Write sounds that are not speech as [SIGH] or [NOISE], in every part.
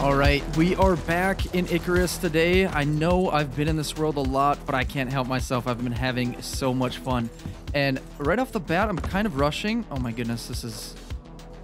All right, we are back in Icarus today. I know I've been in this world a lot, but I can't help myself. I've been having so much fun. And right off the bat, I'm kind of rushing. Oh my goodness, this is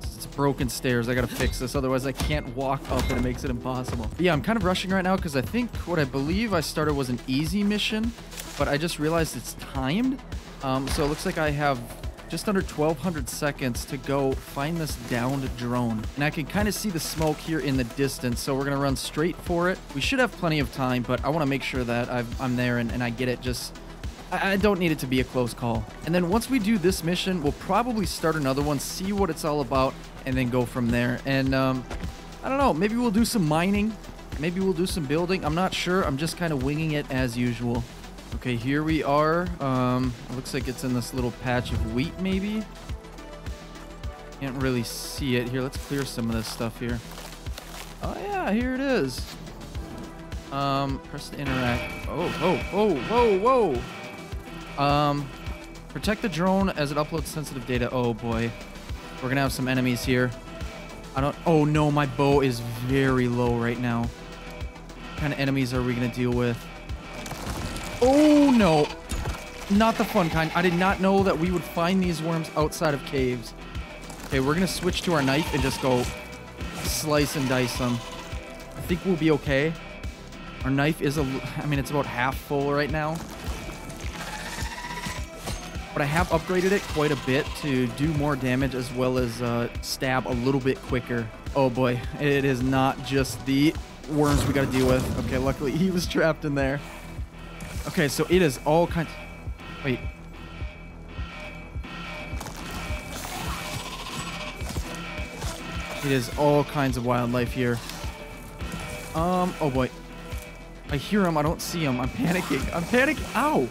it's broken stairs. I gotta fix this, otherwise I can't walk up and it makes it impossible. But yeah, I'm kind of rushing right now because I think what I believe I started was an easy mission, but I just realized it's timed. Um, so it looks like I have just under 1200 seconds to go find this downed drone. And I can kind of see the smoke here in the distance, so we're going to run straight for it. We should have plenty of time, but I want to make sure that i am there and, and I get it just... I, don't need it to be a close call. And then once we do this mission, we'll probably start another one, see what it's all about, and then go from there. And, um, I don't know, maybe we'll do some mining. Maybe we'll do some building. I'm not sure. I'm just kind of winging it as usual. Okay, here we are. Um, looks like it's in this little patch of wheat, maybe. Can't really see it. Here, let's clear some of this stuff here. Oh, yeah, here it is. Um, press to interact. Oh, oh, oh, whoa, whoa. Um, protect the drone as it uploads sensitive data. Oh, boy. We're gonna have some enemies here. I don't... Oh, no, my bow is very low right now. What kind of enemies are we gonna deal with? Oh, no. Not the fun kind. I did not know that we would find these worms outside of caves. Okay, we're to switch to our knife and just go slice and dice them. I think we'll be okay. Our knife is a... I mean, it's about half full right now. But I have upgraded it quite a bit to do more damage as well as uh, stab a little bit quicker. Oh boy, it is not just the worms we got to deal with. Okay, luckily he was trapped in there. Okay, so it is all kinds... Wait. It is all kinds of wildlife here. Um, oh boy. I hear him, I don't see him. I'm panicking. I'm panicking. Ow!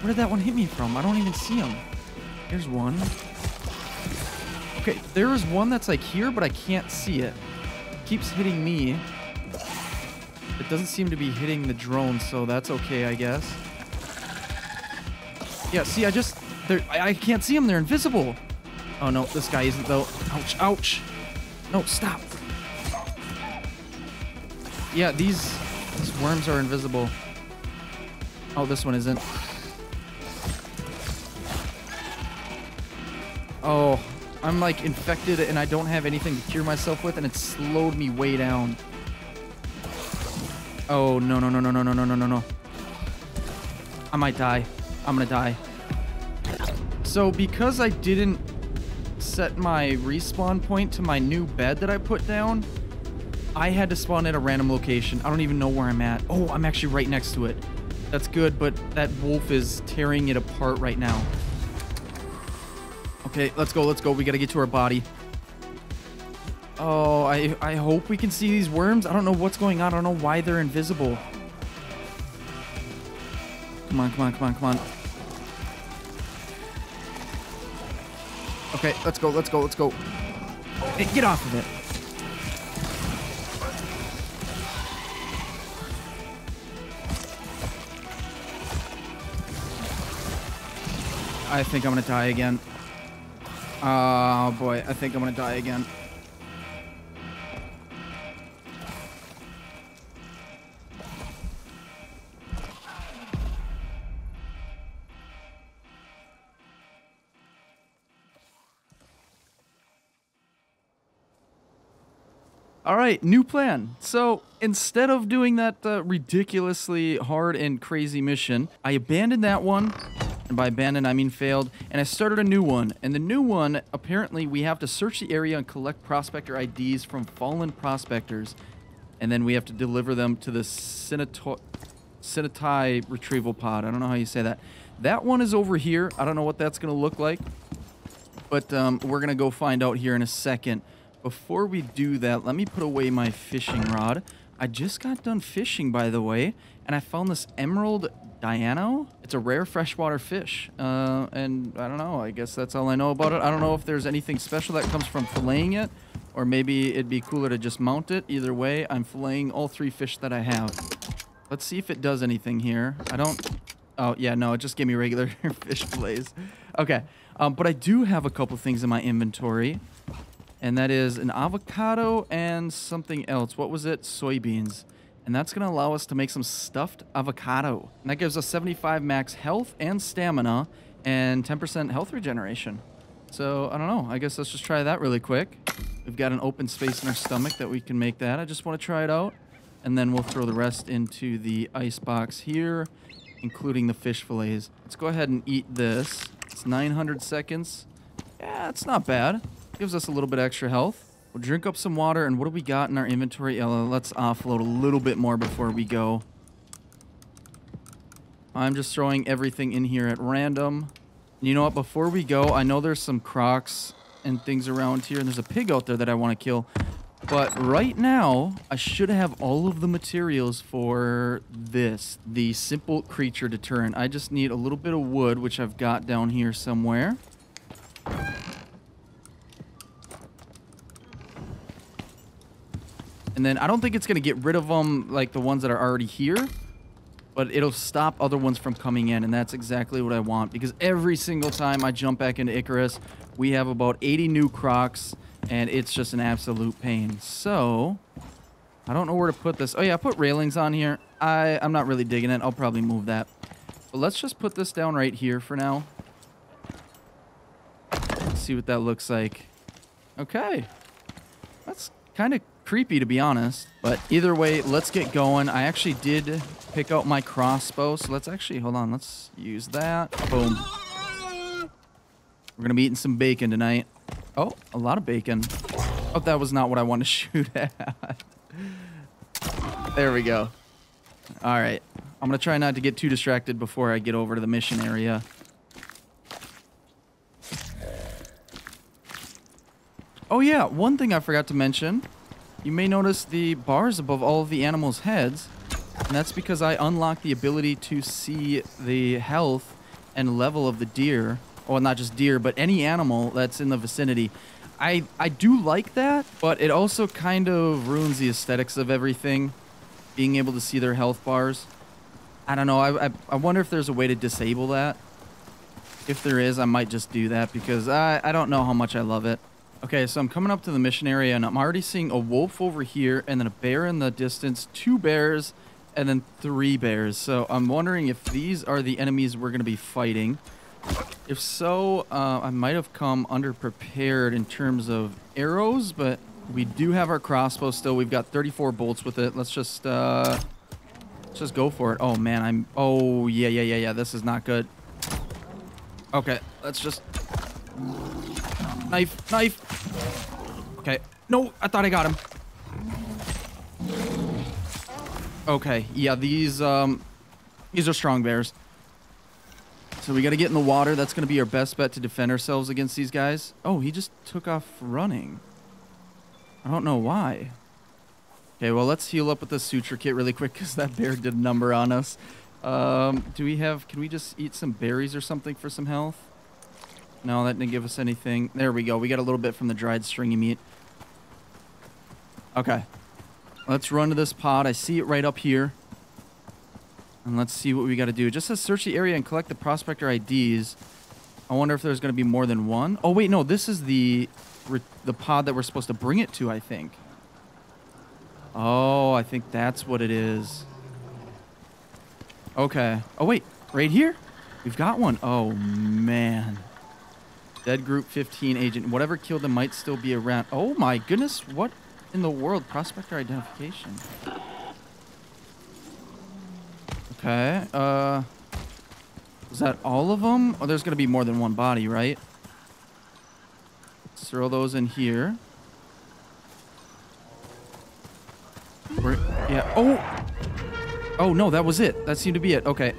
Where did that one hit me from? I don't even see him. Here's one. Okay, there is one that's like here, but I can't see it. it keeps hitting me. It doesn't seem to be hitting the drone, so that's okay, I guess. Yeah, see, I just... I, I can't see them. They're invisible. Oh, no, this guy isn't, though. Ouch, ouch. No, stop. Yeah, these, these worms are invisible. Oh, this one isn't. Oh, I'm like infected and I don't have anything to cure myself with and it slowed me way down. Oh, no, no, no, no, no, no, no, no, no, no. I might die. I'm gonna die. So, because I didn't set my respawn point to my new bed that I put down, I had to spawn at a random location. I don't even know where I'm at. Oh, I'm actually right next to it. That's good, but that wolf is tearing it apart right now. Okay, let's go, let's go. We gotta get to our body. Oh, I, I hope we can see these worms. I don't know what's going on. I don't know why they're invisible. Come on, come on, come on, come on. Okay, let's go, let's go, let's go. Hey, get off of it. I think I'm gonna die again. Oh boy, I think I'm gonna die again. Right, new plan. So instead of doing that uh, ridiculously hard and crazy mission, I abandoned that one. And by abandoned, I mean failed. And I started a new one. And the new one, apparently, we have to search the area and collect prospector IDs from fallen prospectors. And then we have to deliver them to the Sinotai retrieval pod. I don't know how you say that. That one is over here. I don't know what that's going to look like. But um, we're going to go find out here in a second. Before we do that, let me put away my fishing rod. I just got done fishing, by the way, and I found this emerald diano. It's a rare freshwater fish, uh, and I don't know. I guess that's all I know about it. I don't know if there's anything special that comes from filleting it, or maybe it'd be cooler to just mount it. Either way, I'm filleting all three fish that I have. Let's see if it does anything here. I don't... Oh, yeah, no, it just gave me [LAUGHS] regular fish fillets. Okay, um, but I do have a couple things in my inventory. And that is an avocado and something else. What was it? Soybeans. And that's going to allow us to make some stuffed avocado. And that gives us 75 max health and stamina and 10% health regeneration. So, I don't know. I guess let's just try that really quick. We've got an open space in our stomach that we can make that. I just want to try it out. And then we'll throw the rest into the ice box here, including the fish fillets. Let's go ahead and eat this. It's 900 seconds. Yeah, it's not bad. Gives us a little bit extra health. We'll drink up some water, and what do we got in our inventory? Uh, let's offload a little bit more before we go. I'm just throwing everything in here at random. You know what? Before we go, I know there's some crocs and things around here, and there's a pig out there that I want to kill. But right now, I should have all of the materials for this, the simple creature deterrent. I just need a little bit of wood, which I've got down here somewhere. And then I don't think it's going to get rid of them like the ones that are already here. But it'll stop other ones from coming in. And that's exactly what I want. Because every single time I jump back into Icarus, we have about 80 new crocs. And it's just an absolute pain. So, I don't know where to put this. Oh yeah, I put railings on here. I, I'm not really digging it. I'll probably move that. But let's just put this down right here for now. Let's see what that looks like. Okay. That's kind of creepy to be honest. But either way, let's get going. I actually did pick out my crossbow. So let's actually, hold on. Let's use that. Boom. We're going to be eating some bacon tonight. Oh, a lot of bacon. Oh, that was not what I wanted to [LAUGHS] shoot at. there we go. All right. I'm going to try not to get too distracted before I get over to the mission area. Oh yeah, one thing I forgot to mention you may notice the bars above all of the animals' heads, and that's because I unlocked the ability to see the health and level of the deer. Well, not just deer, but any animal that's in the vicinity. I, I do like that, but it also kind of ruins the aesthetics of everything, being able to see their health bars. I don't know. I, I, I wonder if there's a way to disable that. If there is, I might just do that because I, I don't know how much I love it. Okay, so I'm coming up to the mission area, and I'm already seeing a wolf over here, and then a bear in the distance, two bears, and then three bears. So I'm wondering if these are the enemies we're going to be fighting. If so, uh, I might have come underprepared in terms of arrows, but we do have our crossbow still. We've got 34 bolts with it. Let's just, uh, let's just go for it. Oh, man, I'm... Oh, yeah, yeah, yeah, yeah. This is not good. Okay, let's just Knife, knife. Okay. No, I thought I got him. Okay, yeah, these, um, these are strong bears. So we got to get in the water. That's going to be our best bet to defend ourselves against these guys. Oh, he just took off running. I don't know why. Okay, well, let's heal up with the suture kit really quick because that bear did a number on us. Um, do we have... Can we just eat some berries or something for some health? No, that didn't give us anything. There we go. We got a little bit from the dried stringy meat. Okay. Let's run to this pod. I see it right up here. And let's see what we got to do. It just says search the area and collect the prospector IDs. I wonder if there's going to be more than one. Oh, wait, no. This is the the pod that we're supposed to bring it to, I think. Oh, I think that's what it is. Okay. Oh, wait. Right here? We've got one. Oh, man. Dead group 15 agent. Whatever killed them might still be around. Oh my goodness. What in the world? Prospector identification. Okay. Uh, is that all of them? Oh, there's to be more than one body, right? Let's throw those in here. We're, yeah. Oh! Oh, no, that was it. That seemed to be it. Okay.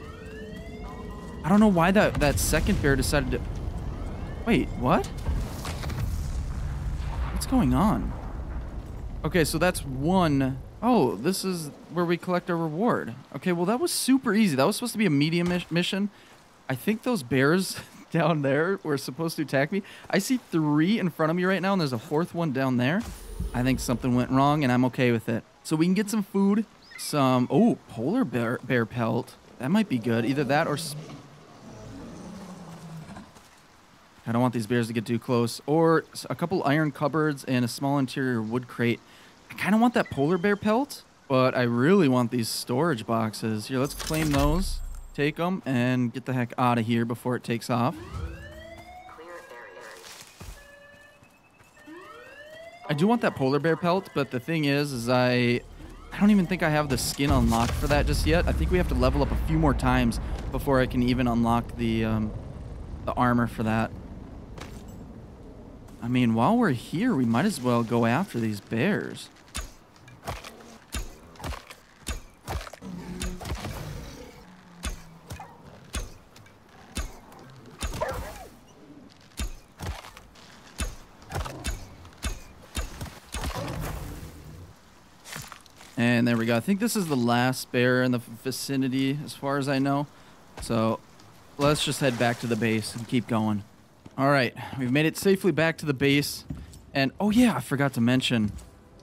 I don't know why that, that second bear decided to... Wait, what? What's going on? Okay, so that's one. Oh, this is where we collect our reward. Okay, well, that was super easy. That was supposed to be a medium mission. I think those bears [LAUGHS] down there were supposed to attack me. I see three in front of me right now, and there's a fourth one down there. I think something went wrong, and I'm okay with it. So we can get some food, some... Oh, polar bear, bear pelt. That might be good. Either that or I don't want these bears to get too close. Or a couple iron cupboards and a small interior wood crate. I kind of want that polar bear pelt, but I really want these storage boxes. Here, let's claim those, take them, and get the heck out of here before it takes off. I do want that polar bear pelt, but the thing is, is I, I don't even think I have the skin unlocked for that just yet. I think we have to level up a few more times before I can even unlock the, um, the armor for that. I mean, while we're here, we might as well go after these bears. And there we go. I think this is the last bear in the vicinity as far as I know. So let's just head back to the base and keep going. All right, we've made it safely back to the base. And oh yeah, I forgot to mention,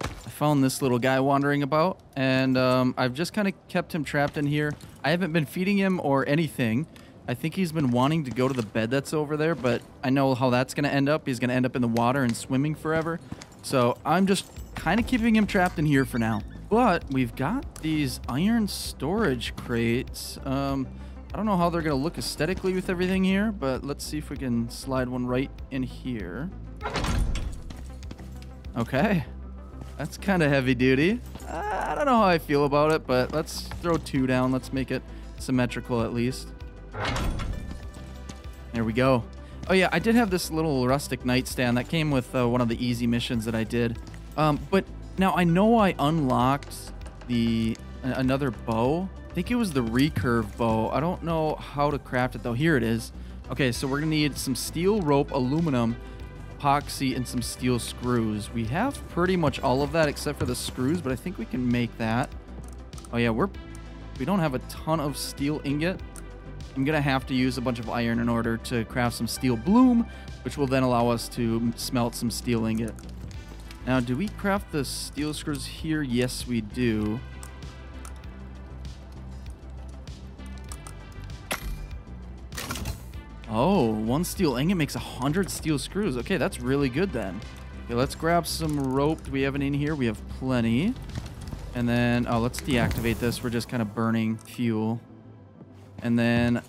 I found this little guy wandering about and um, I've just kind of kept him trapped in here. I haven't been feeding him or anything. I think he's been wanting to go to the bed that's over there, but I know how that's going to end up. He's going to end up in the water and swimming forever. So I'm just kind of keeping him trapped in here for now. But we've got these iron storage crates. Um, I don't know how they're going to look aesthetically with everything here, but let's see if we can slide one right in here. Okay. That's kind of heavy duty. I don't know how I feel about it, but let's throw two down. Let's make it symmetrical at least. There we go. Oh yeah, I did have this little rustic nightstand that came with uh, one of the easy missions that I did. Um, but now, I know I unlocked the another bow. I think it was the recurve bow. I don't know how to craft it, though. Here it is. Okay, so we're to need some steel rope, aluminum, epoxy, and some steel screws. We have pretty much all of that except for the screws, but I think we can make that. Oh, yeah, we're... We don't have a ton of steel ingot. I'm to have to use a bunch of iron in order to craft some steel bloom, which will then allow us to smelt some steel ingot. Now, do we craft the steel screws here? Yes, we do. Oh, one steel ingot makes a hundred steel screws. Okay, that's really good then. Okay, let's grab some rope. Do we have any in here? We have plenty. And then, oh, let's deactivate this. We're just kind of burning fuel. And then,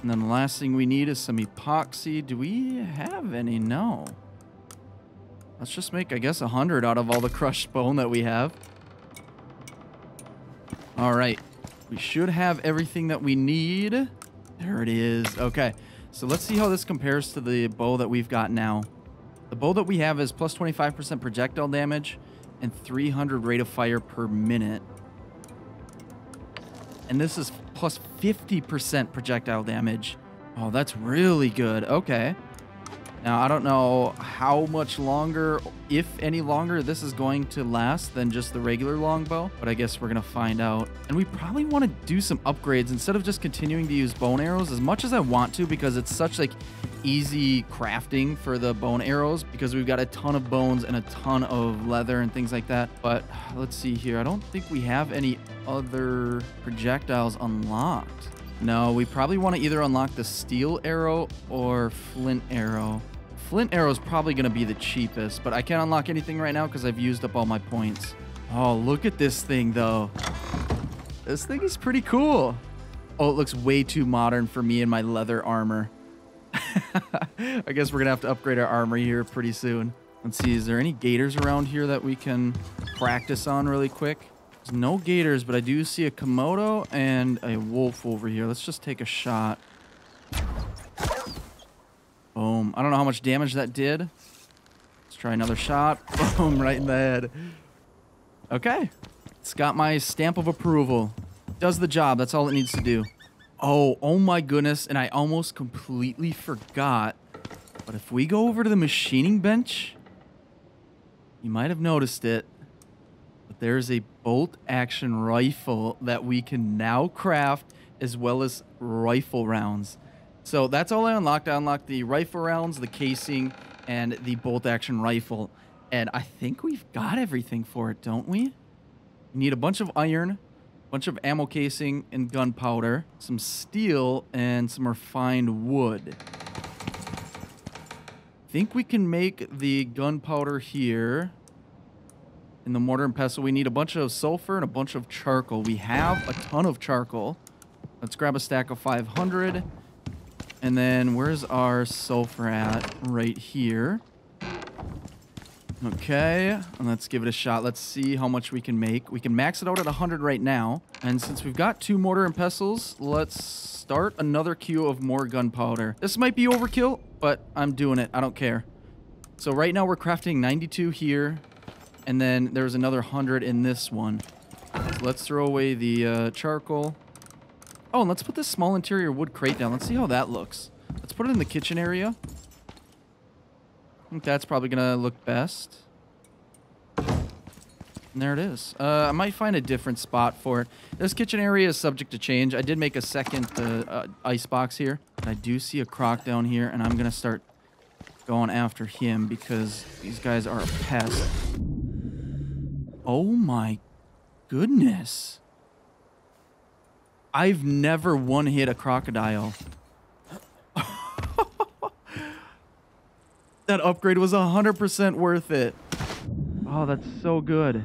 and then the last thing we need is some epoxy. Do we have any? No. Let's just make, I guess, a 100 out of all the crushed bone that we have. All right. We should have everything that we need. There it is. Okay. So let's see how this compares to the bow that we've got now. The bow that we have is plus 25% projectile damage and 300 rate of fire per minute. And this is plus 50% projectile damage. Oh, that's really good. Okay. Now, I don't know how much longer, if any longer, this is going to last than just the regular longbow, but I guess we're going to find out. And we probably want to do some upgrades instead of just continuing to use bone arrows as much as I want to because it's such like easy crafting for the bone arrows because we've got a ton of bones and a ton of leather and things like that. But let's see here. I don't think we have any other projectiles unlocked. No, we probably want to either unlock the steel arrow or flint arrow. Flint arrow is probably going to be the cheapest, but I can't unlock anything right now because I've used up all my points. Oh, look at this thing, though. This thing is pretty cool. Oh, it looks way too modern for me and my leather armor. [LAUGHS] I guess we're going to have to upgrade our armor here pretty soon. Let's see, is there any gators around here that we can practice on really quick? There's no gators, but I do see a Komodo and a wolf over here. Let's just take a shot. Boom. I don't know how much damage that did. Let's try another shot. [LAUGHS] Boom, right in the head. Okay. It's got my stamp of approval. Does the job. That's all it needs to do. Oh, oh my goodness. And I almost completely forgot. But if we go over to the machining bench, you might have noticed it. But there's a bolt action rifle that we can now craft as well as rifle rounds. So that's all I unlocked. I unlocked the rifle rounds, the casing, and the bolt action rifle. And I think we've got everything for it, don't we? We need a bunch of iron, a bunch of ammo casing and gunpowder, some steel, and some refined wood. I think we can make the gunpowder here. In the mortar and pestle, we need a bunch of sulfur and a bunch of charcoal. We have a ton of charcoal. Let's grab a stack of 500. And then where's our sulfur at? Right here. Okay, and let's give it a shot. Let's see how much we can make. We can max it out at 100 right now. And since we've got two mortar and pestles, let's start another queue of more gunpowder. This might be overkill, but I'm doing it. I don't care. So right now we're crafting 92 here, and then there's another 100 in this one. So let's throw away the uh, charcoal. Oh, and let's put this small interior wood crate down. Let's see how that looks. Let's put it in the kitchen area. I think that's probably going to look best. And there it is. Uh, I might find a different spot for it. This kitchen area is subject to change. I did make a second uh, uh, ice box here. I do see a croc down here, and I'm going to start going after him because these guys are a pest. Oh my goodness. I've never one-hit a crocodile. [LAUGHS] that upgrade was 100% worth it. Oh, that's so good.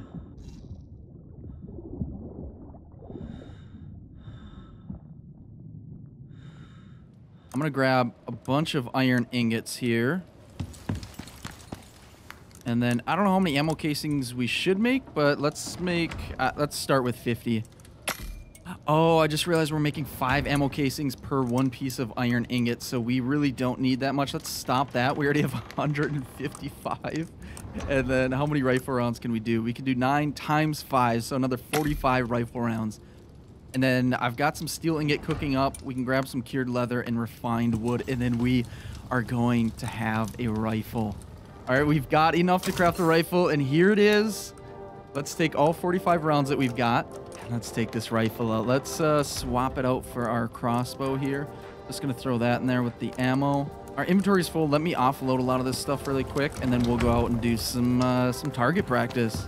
I'm going to grab a bunch of iron ingots here. And then I don't know how many ammo casings we should make, but let's make, uh, let's start with 50. Oh, I just realized we're making five ammo casings per one piece of iron ingot, so we really don't need that much. Let's stop that. We already have [LAUGHS] 155. And then how many rifle rounds can we do? We can do nine times five, so another 45 rifle rounds. And then I've got some steel ingot cooking up. We can grab some cured leather and refined wood, and then we are going to have a rifle. All right, we've got enough to craft a rifle, and here it is. Let's take all 45 rounds that we've got. Let's take this rifle out. Let's uh, swap it out for our crossbow here. Just going to throw that in there with the ammo. Our inventory is full. Let me offload a lot of this stuff really quick, and then we'll go out and do some uh, some target practice.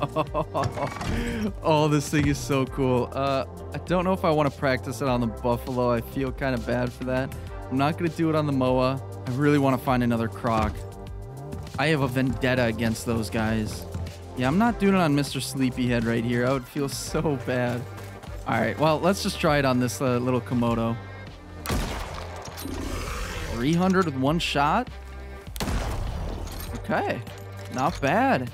[LAUGHS] oh, this thing is so cool. Uh, I don't know if I want to practice it on the buffalo. I feel kind of bad for that. I'm not going to do it on the Moa. I really want to find another croc. I have a vendetta against those guys. Yeah, I'm not doing it on Mr. Sleepyhead right here. I would feel so bad. All right, well, let's just try it on this uh, little Komodo. 300 with one shot? Okay, not bad.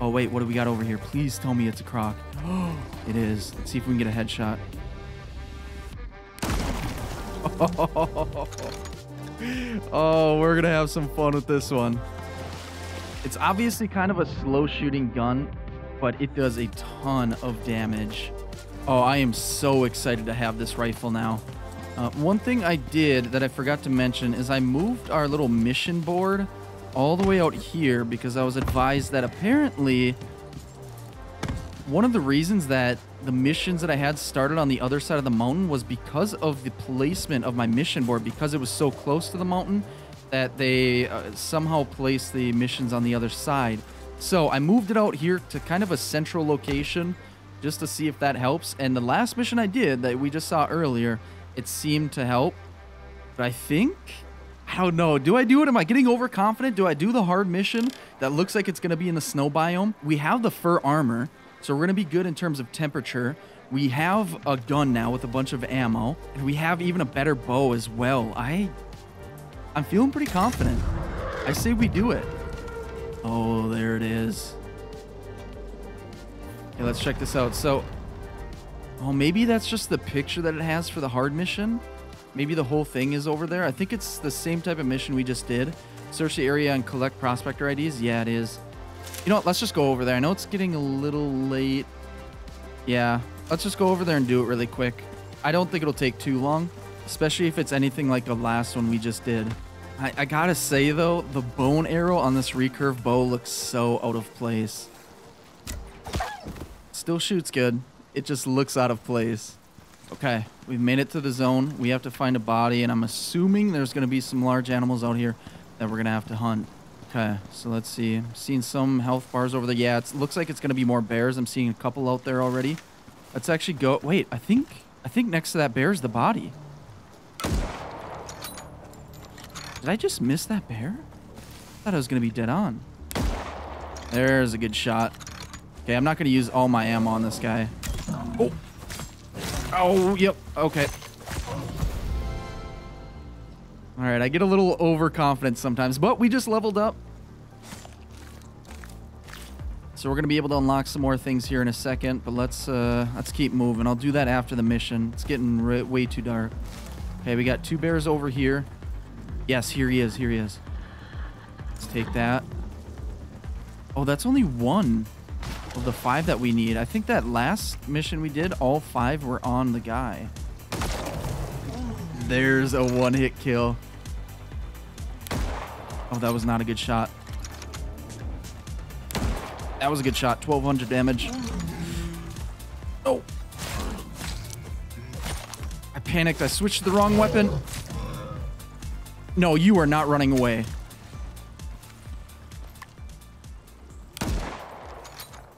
Oh, wait, what do we got over here? Please tell me it's a croc. [GASPS] it is. Let's see if we can get a headshot. [LAUGHS] oh, we're going to have some fun with this one. It's obviously kind of a slow shooting gun, but it does a ton of damage. Oh, I am so excited to have this rifle now. Uh, one thing I did that I forgot to mention is I moved our little mission board all the way out here because I was advised that apparently one of the reasons that the missions that I had started on the other side of the mountain was because of the placement of my mission board because it was so close to the mountain that they uh, somehow placed the missions on the other side. So I moved it out here to kind of a central location just to see if that helps. And the last mission I did that we just saw earlier, it seemed to help. But I think, I don't know. Do I do it? Am I getting overconfident? Do I do the hard mission that looks like it's going to be in the snow biome? We have the fur armor, so we're going to be good in terms of temperature. We have a gun now with a bunch of ammo, and we have even a better bow as well. I I'm feeling pretty confident. I say we do it. Oh, there it is. Okay, let's check this out. So, oh, maybe that's just the picture that it has for the hard mission. Maybe the whole thing is over there. I think it's the same type of mission we just did. Search the area and collect prospector IDs. Yeah, it is. You know what? Let's just go over there. I know it's getting a little late. Yeah, let's just go over there and do it really quick. I don't think it'll take too long, especially if it's anything like the last one we just did. I, I gotta say though, the bone arrow on this recurve bow looks so out of place. Still shoots good. It just looks out of place. Okay, we've made it to the zone. We have to find a body, and I'm assuming there's to be some large animals out here that we're to have to hunt. Okay, so let's see. I'm seeing some health bars over there. Yeah, it looks like it's to be more bears. I'm seeing a couple out there already. Let's actually go. Wait, I think I think next to that bear is the body. Did I just miss that bear? I thought I was going to be dead on. There's a good shot. Okay, I'm not going to use all my ammo on this guy. Oh. Oh, yep. Okay. All right, I get a little overconfident sometimes, but we just leveled up. So we're going to be able to unlock some more things here in a second, but let's uh, let's keep moving. I'll do that after the mission. It's getting way too dark. Okay, we got two bears over here. Yes, here he is. Here he is. Let's take that. Oh, that's only one of the five that we need. I think that last mission we did, all five were on the guy. There's a one-hit kill. Oh, that was not a good shot. That was a good shot. 1200 damage. Oh. I panicked. I switched the wrong weapon. No, you are not running away.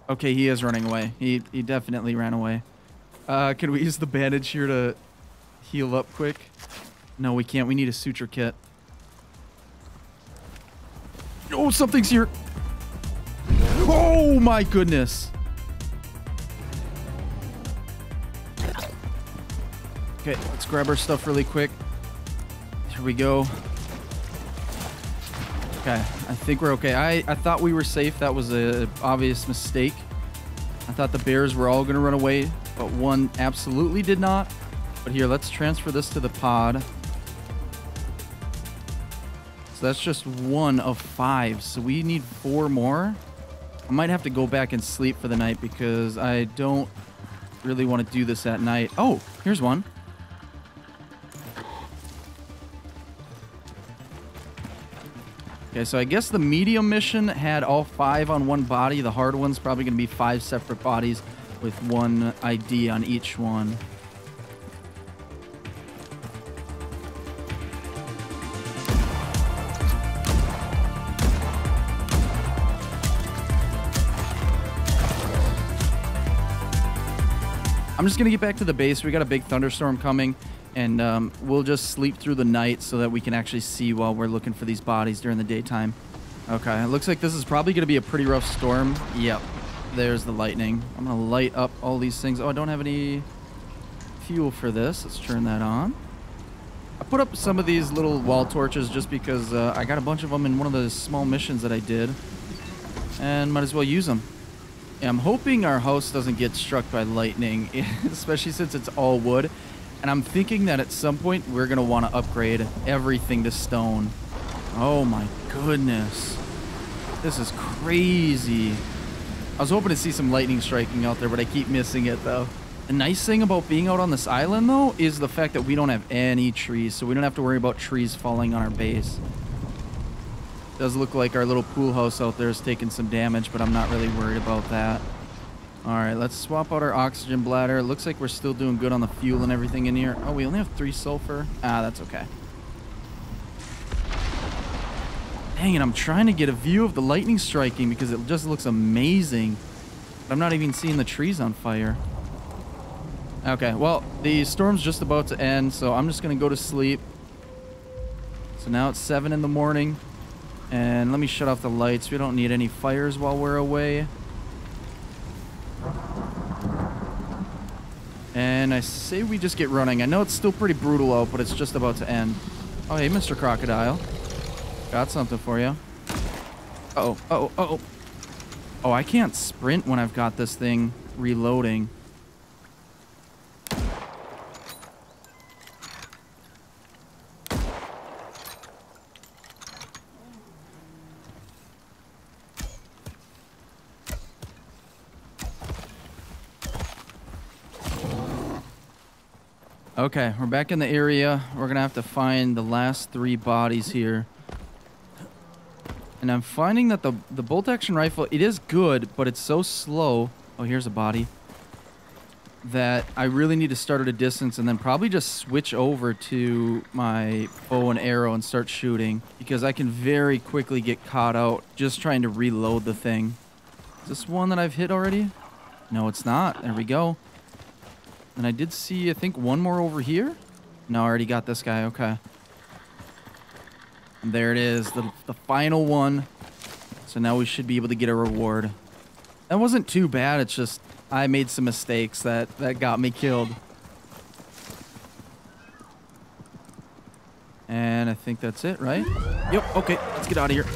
Okay, he is running away. He, he definitely ran away. Uh, can we use the bandage here to heal up quick? No, we can't. We need a suture kit. Oh, something's here. Oh my goodness. Okay, let's grab our stuff really quick. Here we go. Okay, I think we're okay. I, I thought we were safe. That was an obvious mistake. I thought the bears were all going to run away, but one absolutely did not. But here, let's transfer this to the pod. So that's just one of five. So we need four more. I might have to go back and sleep for the night because I don't really want to do this at night. Oh, here's one. Okay, so I guess the medium mission had all five on one body. The hard one's probably going to be five separate bodies with one ID on each one. I'm just going to get back to the base. We got a big thunderstorm coming, and um, we'll just sleep through the night so that we can actually see while we're looking for these bodies during the daytime. Okay, it looks like this is probably going to be a pretty rough storm. Yep, there's the lightning. I'm going to light up all these things. Oh, I don't have any fuel for this. Let's turn that on. I put up some of these little wall torches just because uh, I got a bunch of them in one of the small missions that I did. And might as well use them. I'm hoping our house doesn't get struck by lightning, [LAUGHS] especially since it's all wood. And I'm thinking that at some point we're going to want to upgrade everything to stone. Oh my goodness. This is crazy. I was hoping to see some lightning striking out there, but I keep missing it though. The nice thing about being out on this island though is the fact that we don't have any trees, so we don't have to worry about trees falling on our base. Does look like our little pool house out there is taking some damage, but I'm not really worried about that. All right, let's swap out our oxygen bladder. It looks like we're still doing good on the fuel and everything in here. Oh, we only have three sulfur. Ah, that's okay. Dang it, I'm trying to get a view of the lightning striking because it just looks amazing. But I'm not even seeing the trees on fire. Okay, well, the storm's just about to end, so I'm just going to go to sleep. So now it's 7 in the morning. And let me shut off the lights. We don't need any fires while we're away. And I say we just get running. I know it's still pretty brutal out, but it's just about to end. Oh, hey, Mr. Crocodile. Got something for you. Uh oh, uh oh, uh oh. Oh, I can't sprint when I've got this thing reloading. Okay, we're back in the area. We're to have to find the last three bodies here. And I'm finding that the, the bolt action rifle, it is good, but it's so slow. Oh, here's a body. That I really need to start at a distance and then probably just switch over to my bow and arrow and start shooting. Because I can very quickly get caught out just trying to reload the thing. Is this one that I've hit already? No, it's not. There we go. And I did see, I think, one more over here. No, I already got this guy. Okay. And there it is, the, the final one. So now we should be able to get a reward. That wasn't too bad. It's just I made some mistakes that, that got me killed. And I think that's it, right? Yep, okay, let's get out of here.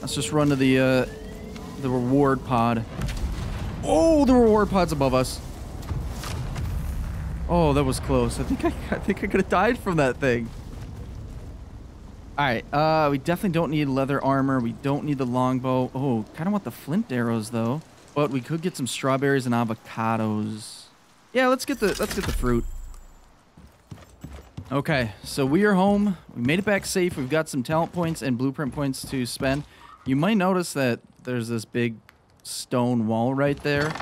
Let's just run to the uh, the reward pod. Oh, the reward pod's above us. Oh, that was close. I think I, [LAUGHS] I think I could have died from that thing. All right, uh, we definitely don't need leather armor. We don't need the longbow. Oh, kind of want the flint arrows though. But we could get some strawberries and avocados. Yeah, let's get the let's get the fruit. Okay, so we are home. We made it back safe. We've got some talent points and blueprint points to spend. You might notice that there's this big stone wall right there.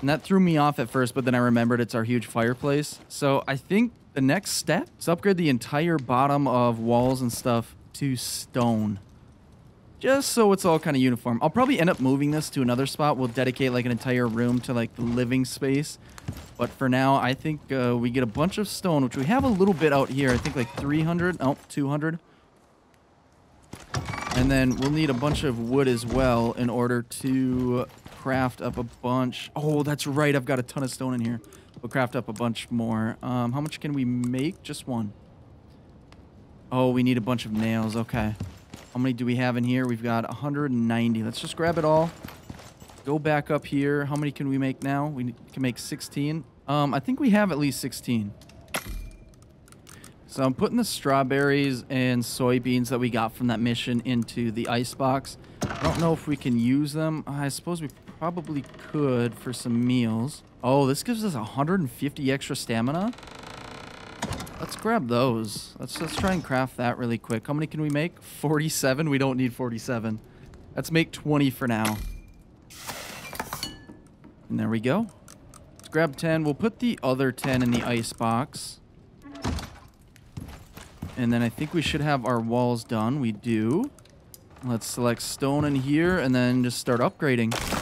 And that threw me off at first, but then I remembered it's our huge fireplace. So I think the next step is upgrade the entire bottom of walls and stuff to stone. Just so it's all kind of uniform. I'll probably end up moving this to another spot. We'll dedicate like an entire room to like the living space. But for now, I think uh, we get a bunch of stone, which we have a little bit out here. I think like 300, oh, 200. And then we'll need a bunch of wood as well in order to craft up a bunch. Oh, that's right. I've got a ton of stone in here. We'll craft up a bunch more. Um, how much can we make? Just one. Oh, we need a bunch of nails. Okay. How many do we have in here? We've got 190. Let's just grab it all. Go back up here. How many can we make now? We can make 16. Um, I think we have at least 16. So I'm putting the strawberries and soybeans that we got from that mission into the ice box. I don't know if we can use them. I suppose we probably could for some meals. Oh, this gives us 150 extra stamina. Let's grab those. Let's let's try and craft that really quick. How many can we make? 47? We don't need 47. Let's make 20 for now. And there we go. Let's grab 10. We'll put the other 10 in the ice box. And then I think we should have our walls done. We do. Let's select stone in here and then just start upgrading.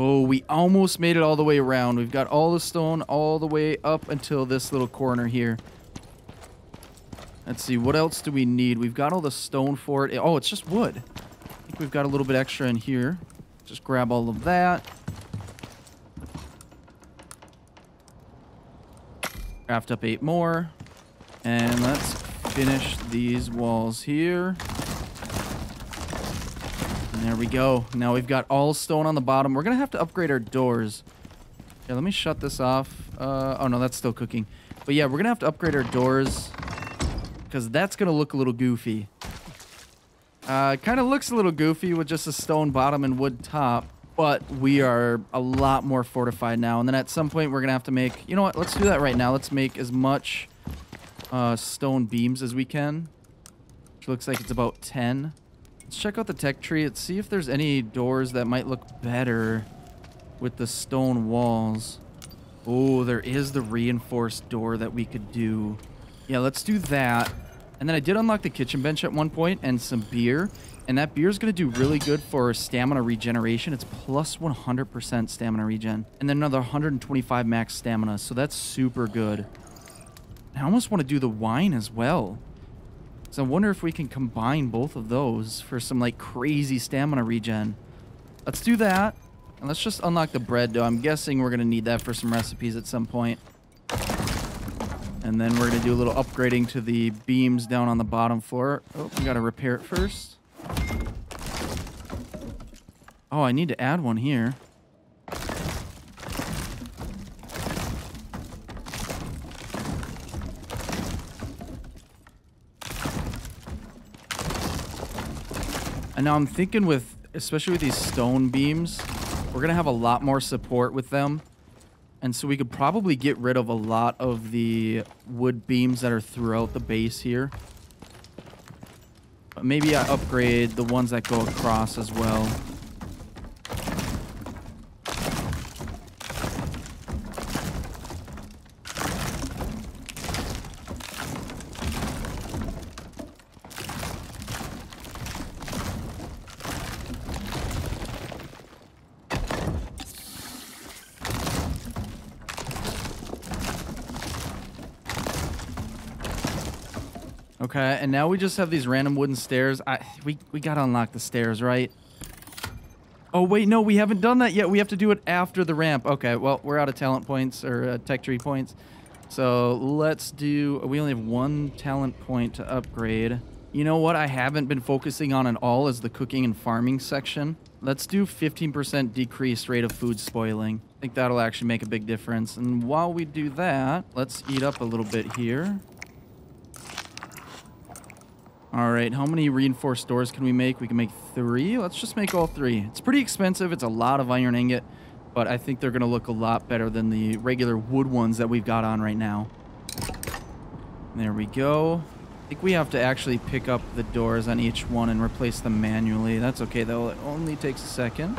Oh, we almost made it all the way around. We've got all the stone all the way up until this little corner here. Let's see, what else do we need? We've got all the stone for it. Oh, it's just wood. I think we've got a little bit extra in here. Just grab all of that. Craft up eight more. And let's finish these walls here. There we go. Now we've got all stone on the bottom. We're going to have to upgrade our doors. Yeah, let me shut this off. Uh, oh, no, that's still cooking. But yeah, we're going to have to upgrade our doors because that's going to look a little goofy. Uh, kind of looks a little goofy with just a stone bottom and wood top, but we are a lot more fortified now. And then at some point, we're going to have to make... You know what? Let's do that right now. Let's make as much uh, stone beams as we can. Which looks like it's about 10. Let's check out the tech tree. Let's see if there's any doors that might look better with the stone walls. Oh, there is the reinforced door that we could do. Yeah, let's do that. And then I did unlock the kitchen bench at one point and some beer. And that beer is going to do really good for stamina regeneration. It's plus 100% stamina regen. And then another 125 max stamina. So that's super good. I almost want to do the wine as well. So I wonder if we can combine both of those for some like crazy stamina regen. Let's do that. And let's just unlock the bread dough. I'm guessing we're going to need that for some recipes at some point. And then we're going to do a little upgrading to the beams down on the bottom floor. Oh, we got to repair it first. Oh, I need to add one here. And now I'm thinking with, especially with these stone beams, we're going to have a lot more support with them. And so we could probably get rid of a lot of the wood beams that are throughout the base here. But maybe I upgrade the ones that go across as well. Okay, and now we just have these random wooden stairs. I we we gotta unlock the stairs, right? Oh wait, no, we haven't done that yet. We have to do it after the ramp. Okay, well we're out of talent points or uh, tech tree points, so let's do. We only have one talent point to upgrade. You know what I haven't been focusing on at all is the cooking and farming section. Let's do 15% decreased rate of food spoiling. I think that'll actually make a big difference. And while we do that, let's eat up a little bit here. All right, how many reinforced doors can we make? We can make three. Let's just make all three. It's pretty expensive. It's a lot of iron ingot, but I think they're going to look a lot better than the regular wood ones that we've got on right now. There we go. I think we have to actually pick up the doors on each one and replace them manually. That's okay, though. It only takes a second.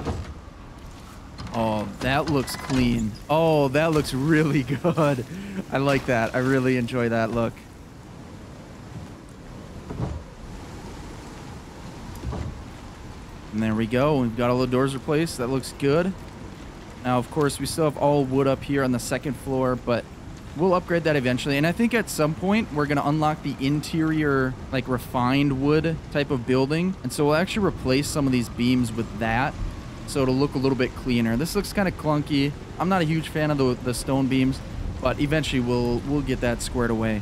Oh, that looks clean. Oh, that looks [LAUGHS] really good. I like that. I really enjoy that look. And there we go. We've got all the doors replaced. That looks good. Now, of course, we still have all wood up here on the second floor, but We'll upgrade that eventually. And I think at some point we're going to unlock the interior, like refined wood type of building. And so we'll actually replace some of these beams with that. So it'll look a little bit cleaner. This looks kind of clunky. I'm not a huge fan of the, the stone beams, but eventually we'll, we'll get that squared away.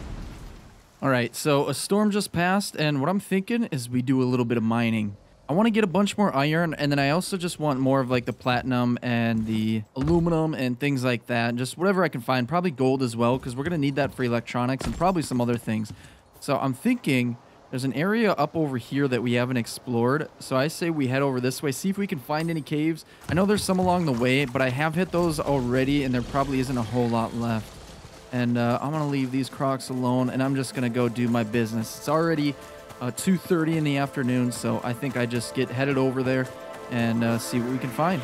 All right, so a storm just passed, and what I'm thinking is we do a little bit of mining. I want to get a bunch more iron, and then I also just want more of like the platinum and the aluminum and things like that. Just whatever I can find. Probably gold as well, because we're going to need that for electronics and probably some other things. So I'm thinking there's an area up over here that we haven't explored. So I say we head over this way, see if we can find any caves. I know there's some along the way, but I have hit those already, and there probably isn't a whole lot left. And uh, I'm going to leave these crocs alone, and I'm just going to go do my business. It's already uh, 2.30 in the afternoon, so I think I just get headed over there and uh, see what we can find.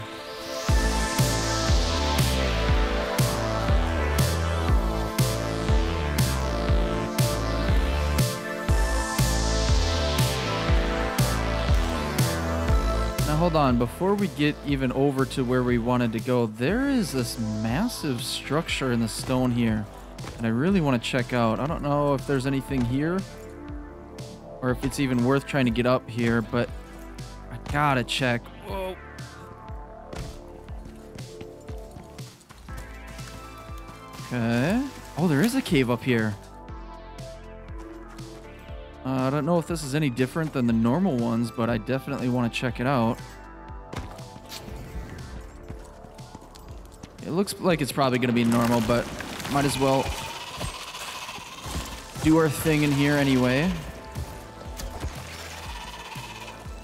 Now hold on, before we get even over to where we wanted to go, there is this massive structure in the stone here and I really want to check out. I don't know if there's anything here or if it's even worth trying to get up here, but I gotta check. Whoa. Okay. Oh, there is a cave up here. Uh, I don't know if this is any different than the normal ones, but I definitely want to check it out. It looks like it's probably going to be normal, but might as well do our thing in here anyway.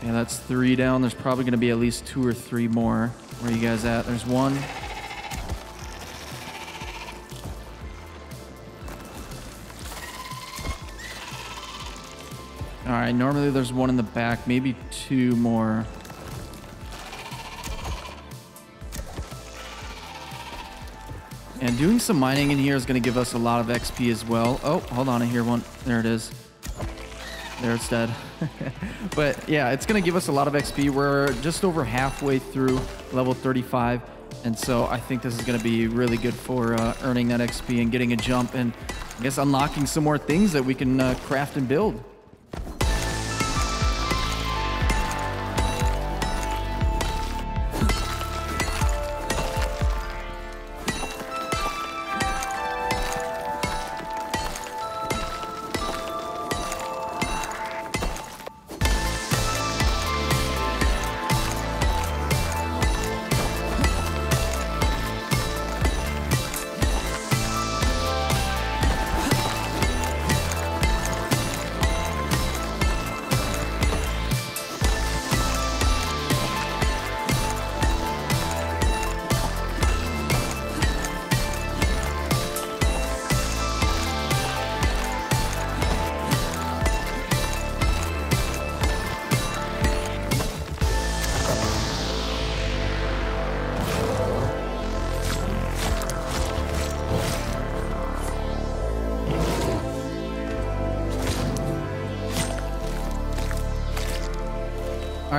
Yeah, that's three down. There's probably going to be at least two or three more. Where are you guys at? There's one. All right, normally there's one in the back, maybe two more. And doing some mining in here is going to give us a lot of XP as well. Oh, hold on, I hear one. There it is. There it's dead. [LAUGHS] but yeah, it's going to give us a lot of XP. We're just over halfway through level 35. And so I think this is going to be really good for uh, earning that XP and getting a jump and I guess unlocking some more things that we can uh, craft and build.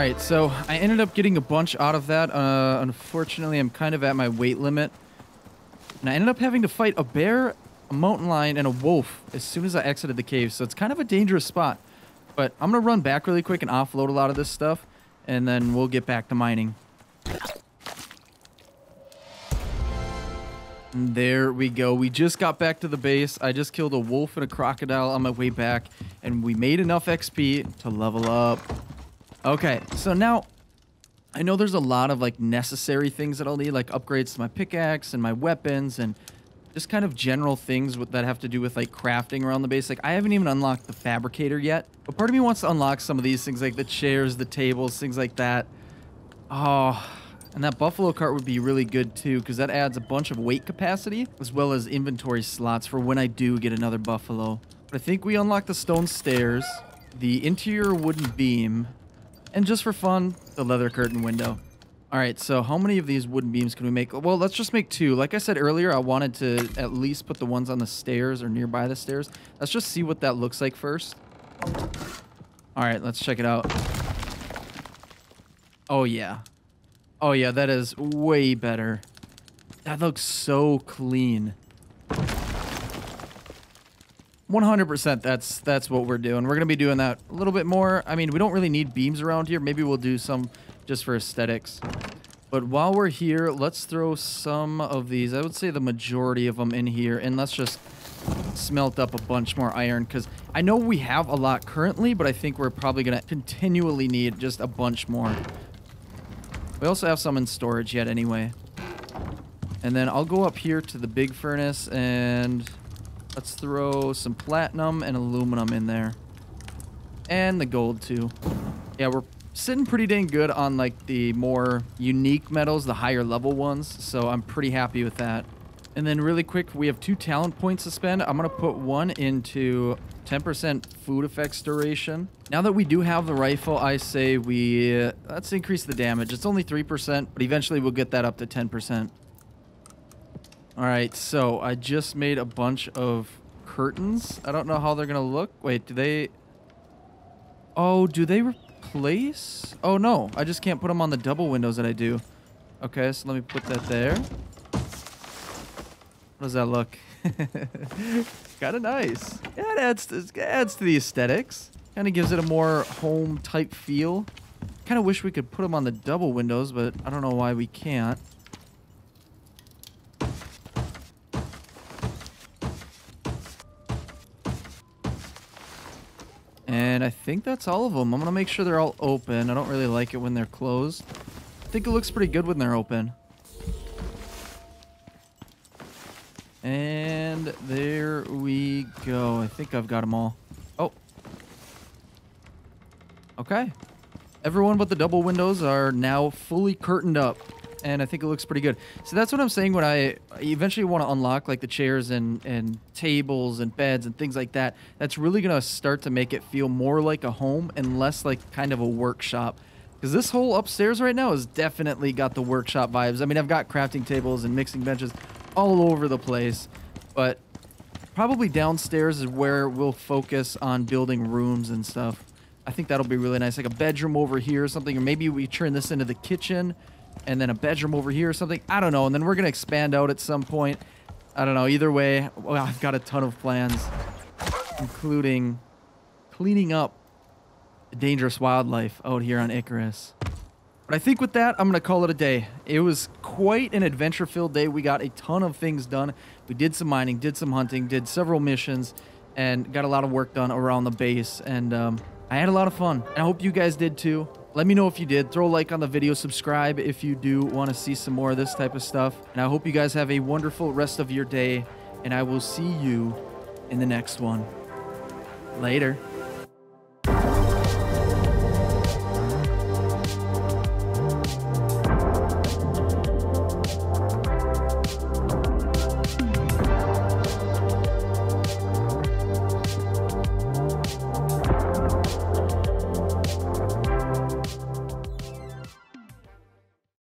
All right, so I ended up getting a bunch out of that. Uh, unfortunately, I'm kind of at my weight limit. And I ended up having to fight a bear a mountain lion, and a wolf as soon as I exited the cave. So it's kind of a dangerous spot. But I'm going to run back really quick and offload a lot of this stuff. And then we'll get back to mining. And there we go. We just got back to the base. I just killed a wolf and a crocodile on my way back. And we made enough XP to level up. Okay, so now I know there's a lot of like necessary things that I'll need, like upgrades to my pickaxe and my weapons and just kind of general things that have to do with like crafting around the base. Like I haven't even unlocked the fabricator yet, but part of me wants to unlock some of these things like the chairs, the tables, things like that. Oh, and that buffalo cart would be really good too because that adds a bunch of weight capacity as well as inventory slots for when I do get another buffalo. But I think we unlock the stone stairs, the interior wooden beam, and just for fun, the leather curtain window. All right, so how many of these wooden beams can we make? Well, let's just make two. Like I said earlier, I wanted to at least put the ones on the stairs or nearby the stairs. Let's just see what that looks like first. All right, let's check it out. Oh, yeah. Oh, yeah, that is way better. That looks so clean. 100% that's that's what we're doing. We're going to be doing that a little bit more. I mean, we don't really need beams around here. Maybe we'll do some just for aesthetics. But while we're here, let's throw some of these. I would say the majority of them in here. And let's just smelt up a bunch more iron. Because I know we have a lot currently, but I think we're probably going to continually need just a bunch more. We also have some in storage yet anyway. And then I'll go up here to the big furnace and let's throw some platinum and aluminum in there. And the gold too. Yeah, we're sitting pretty dang good on like the more unique metals, the higher level ones. So I'm pretty happy with that. And then really quick, we have two talent points to spend. I'm going to put one into 10% food effects duration. Now that we do have the rifle, I say we... Uh, let's increase the damage. It's only 3%, but eventually we'll get that up to 10%. Alright, so I just made a bunch of curtains. I don't know how they're going to look. Wait, do they... Oh, do they replace? Oh, no. I just can't put them on the double windows that I do. Okay, so let me put that there. How does that look? [LAUGHS] kind of nice. Yeah, it adds to, it adds to the aesthetics. Kind of gives it a more home type feel. Kind of wish we could put them on the double windows, but I don't know why we can't. And I think that's all of them. I'm going to make sure they're all open. I don't really like it when they're closed. I think it looks pretty good when they're open. And there we go. I think I've got them all. Oh. Okay. Everyone but the double windows are now fully curtained up and I think it looks pretty good. So that's what I'm saying when I eventually want to unlock like the chairs and, and tables and beds and things like that. That's really going to start to make it feel more like a home and less like kind of a workshop. Because this whole upstairs right now has definitely got the workshop vibes. I mean, I've got crafting tables and mixing benches all over the place. But probably downstairs is where we'll focus on building rooms and stuff. I think that'll be really nice. Like a bedroom over here or something. Or maybe we turn this into the kitchen and then a bedroom over here or something. I don't know. And then we're going to expand out at some point. I don't know. Either way, well, I've got a ton of plans, including cleaning up dangerous wildlife out here on Icarus. But I think with that, I'm going to call it a day. It was quite an adventure-filled day. We got a ton of things done. We did some mining, did some hunting, did several missions, and got a lot of work done around the base. And um, I had a lot of fun. I hope you guys did too. Let me know if you did. Throw a like on the video. Subscribe if you do want to see some more of this type of stuff. And I hope you guys have a wonderful rest of your day. And I will see you in the next one. Later.